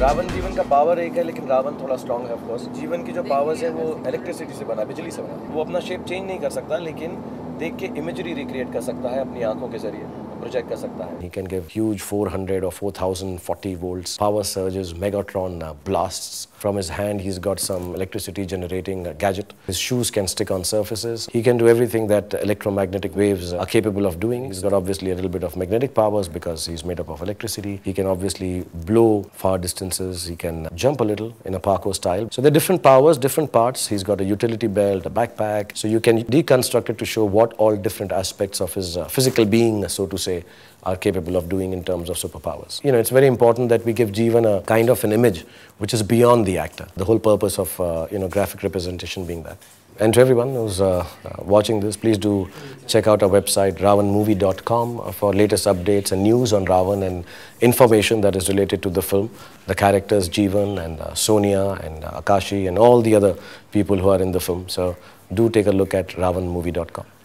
रावण जीवन का पावर एक है, लेकिन रावण थोड़ा स्ट्रांग है ऑफकोर्स जीवन की जो पावर्स है, वो इलेक्ट्रिसिटी से बना बिजली से बना वो अपना शेप चेंज नहीं कर सकता, लेकिन देख के इमेजरी रिक्रिएट कर सकता है अपनी आँखों के ज़रिए। प्रोजेक्ट कर सकता है He can give huge 400 or 4040 volts power surges, Megatron uh, blasts. From his hand, he's got some electricity generating uh, gadget. His shoes can stick on surfaces. He can do everything that electromagnetic waves are capable of doing. He's got obviously a little bit of magnetic powers because he's made up of electricity. He can obviously blow far distances. He can jump a little in a parkour style. So there are different powers, different parts. He's got a utility belt, a backpack. So you can deconstruct it to show what all different aspects of his uh, physical being, so to say, are capable of doing in terms of superpowers. You know, it's very important that we give G.One a kind of an image which is beyond the actor. The whole purpose of, uh, you know, graphic representation being that. And to everyone who's uh, uh, watching this, please do check out our website, raonemovie.com, uh, for latest updates and news on Ra.One and information that is related to the film, the characters G.One and uh, Sonia and uh, Akashi and all the other people who are in the film. So do take a look at raonemovie.com.